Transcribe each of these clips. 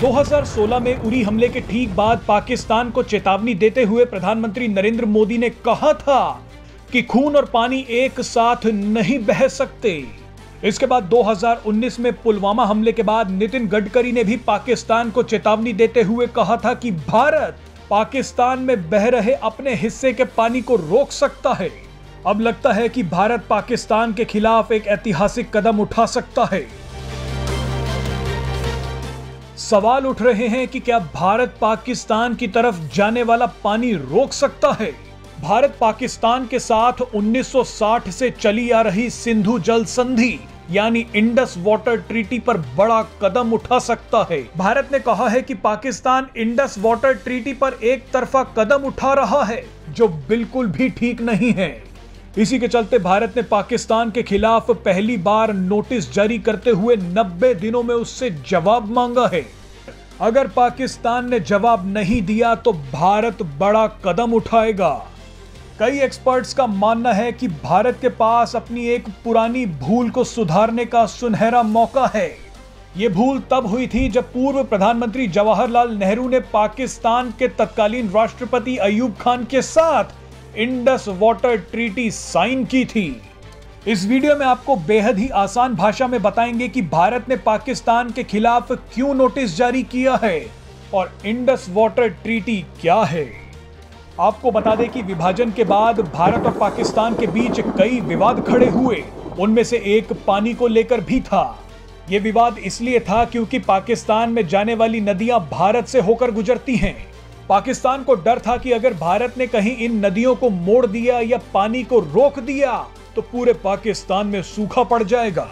2016 में उरी हमले के ठीक बाद पाकिस्तान को चेतावनी देते हुए प्रधानमंत्री नरेंद्र मोदी ने कहा था कि खून और पानी एक साथ नहीं बह सकते। इसके बाद 2019 में पुलवामा हमले के बाद नितिन गडकरी ने भी पाकिस्तान को चेतावनी देते हुए कहा था कि भारत पाकिस्तान में बह रहे अपने हिस्से के पानी को रोक सकता है। अब लगता है कि भारत पाकिस्तान के खिलाफ एक ऐतिहासिक कदम उठा सकता है। सवाल उठ रहे हैं कि क्या भारत पाकिस्तान की तरफ़ जाने वाला पानी रोक सकता है? भारत पाकिस्तान के साथ 1960 से चली आ रही सिंधु जल संधि, यानी इंडस वाटर ट्रीटी पर बड़ा कदम उठा सकता है। भारत ने कहा है कि पाकिस्तान इंडस वाटर ट्रीटी पर एक तरफा कदम उठा रहा है, जो बिल्कुल भी ठीक नहीं है। इसी के चलते भारत ने पाकिस्तान के खिलाफ पहली बार नोटिस जारी करते हुए 90 दिनों में उससे जवाब मांगा है। अगर पाकिस्तान ने जवाब नहीं दिया तो भारत बड़ा कदम उठाएगा। कई एक्सपर्ट्स का मानना है कि भारत के पास अपनी एक पुरानी भूल को सुधारने का सुनहरा मौका है। ये भूल तब हुई थी जब पूर्व प्रधानमंत्री जवाहरलाल नेहरू ने पाकिस्तान के तत्कालीन राष्ट्रपति अयूब खान के साथ इंडस वाटर ट्रीटी साइन की थी। इस वीडियो में आपको बेहद ही आसान भाषा में बताएँगे कि भारत ने पाकिस्तान के खिलाफ क्यों नोटिस जारी किया है और इंडस वाटर ट्रीटी क्या है। आपको बता दें कि विभाजन के बाद भारत और पाकिस्तान के बीच कई विवाद खड़े हुए। उनमें से एक पानी को लेकर भी था। यह विवाद इसलिए था क्योंकि पाकिस्तान में जाने वाली नदियाँ भारत से होकर गुजरती हैं। पाकिस्तान को डर था कि अगर भारत ने कहीं इन नदियों को मोड़ दिया या पानी को रोक दिया तो पूरे पाकिस्तान में सूखा पड़ जाएगा।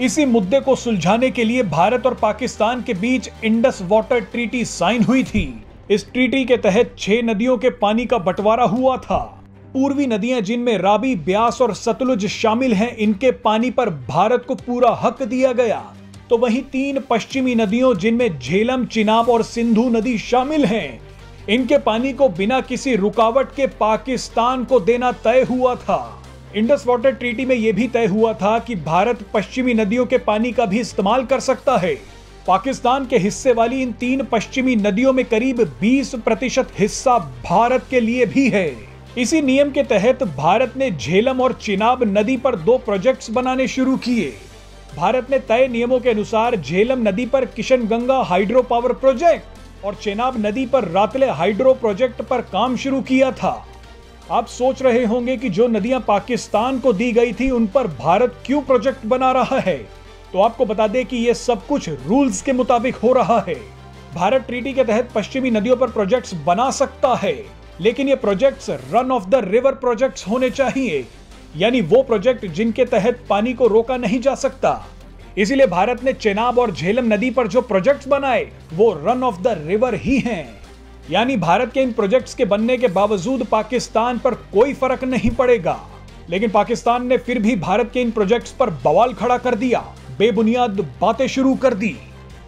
इसी मुद्दे को सुलझाने के लिए भारत और पाकिस्तान के बीच इंडस वाटर ट्रीटी साइन हुई थी। इस ट्रीटी के तहत छह नदियों के पानी का बंटवारा हुआ था। पूर्वी नदियाँ जिनमें राबी, ब्यास और सतलुज शामिल हैं, इनके पानी पर भारत को पूरा हक दिया गया। तो वहीं तीन पश्चिमी नदियों जिनमें झेलम, चिनाब और सिंधु नदी शामिल हैं, इनके पानी को बिना किसी रुकावट के पाकिस्तान को देना तय हुआ था। इंडस वाटर ट्रीटी में यह भी तय हुआ था कि भारत पश्चिमी नदियों के पानी का भी इस्तेमाल कर सकता है। पाकिस्तान के हिस्से वाली इन तीन पश्चिमी नदियों में करीब 20 प्रतिशत हिस्सा भारत के लिए भी है। इसी नियम के तहत भारत ने झेलम और चिनाब नदी पर दो प्रोजेक्ट्स बनाने शुरू किए। भारत ने तय नियमों के अनुसार झेलम नदी पर Kishan Ganga hydro power project और चेनाब नदी पर रातले हाइड्रो प्रोजेक्ट पर काम शुरू किया था। आप सोच रहे होंगे कि जो नदियाँ पाकिस्तान को दी गई थी, उन पर भारत क्यों प्रोजेक्ट बना रहा है? तो आपको बता दें कि यह सब कुछ रूल्स के मुताबिक हो रहा है। भारत ट्रीटी के तहत पश्चिमी नदियों पर प्रोजेक्ट्स बना सकता है, लेकिन ये projects run of the river projects होने चाहिए, यानी वो प्रोजेक्ट जिनके तहत पानी को रोका नहीं जा सकता। इसीलिए भारत ने चेनाब और झेलम नदी पर जो प्रोजेक्ट्स बनाए, वो रन ऑफ़ द रिवर ही हैं। यानी भारत के इन प्रोजेक्ट्स के बनने के बावजूद पाकिस्तान पर कोई फ़र्क नहीं पड़ेगा। लेकिन पाकिस्तान ने फिर भी भारत के इन प्रोजेक्ट्स पर बवाल खड़ा कर दिया। बेबुनियाद बातें शुरू कर दी।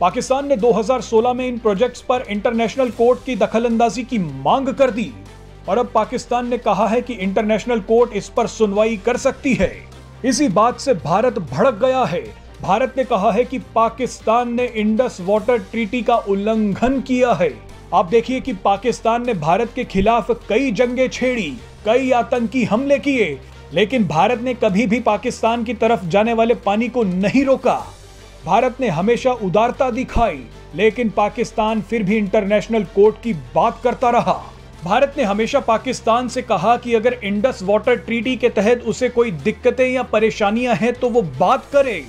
पाकिस्तान ने 2016 में इन प्रोजेक्ट्स पर इंटरनेशनल कोर्ट की दखलंदाजी की मांग कर दी। और अब पाकिस्तान ने कहा है कि इंटरनेशनल कोर्ट इस पर सुनवाई कर सकती है। इसी बात से भारत भड़क गया है। भारत ने कहा है कि पाकिस्तान ने इंडस वाटर ट्रीटी का उल्लंघन किया है। आप देखिए कि पाकिस्तान ने भारत के खिलाफ कई जंगे छेड़ी, कई आतंकी हमले किए, लेकिन भारत ने कभी भी पाकिस्तान की तरफ़ जाने वाले पानी को नहीं रोका। भारत ने हमेशा उदारता दिखाई, लेकिन पाकिस्तान फिर भी इंटरनेशनल कोर्ट की बात करता रहा। भारत ने हमेशा पाकिस्तान से कहा कि अगर इंडस वाटर ट्रीटी के तहत उसे कोई दिक्कतें या परेशानियाँ हैं तो वो बात करे।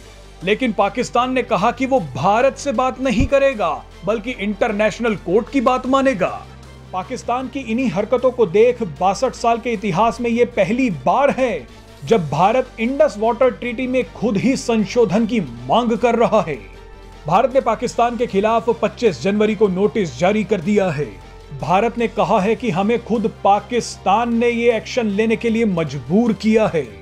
लेकिन पाकिस्तान ने कहा कि वो भारत से बात नहीं करेगा, बल्कि इंटरनेशनल कोर्ट की बात मानेगा। पाकिस्तान की इन्हीं हरकतों को देख बासठ साल के इतिहास में यह पहली बार है जब भारत इंडस वाटर ट्रीटी में खुद ही संशोधन की मांग कर रहा है। भारत ने पाकिस्तान के खिलाफ 25 जनवरी को नोटिस जारी कर दिया है। भारत ने कहा है कि हमें खुद पाकिस्तान ने ये एक्शन लेने के लिए मजबूर किया है।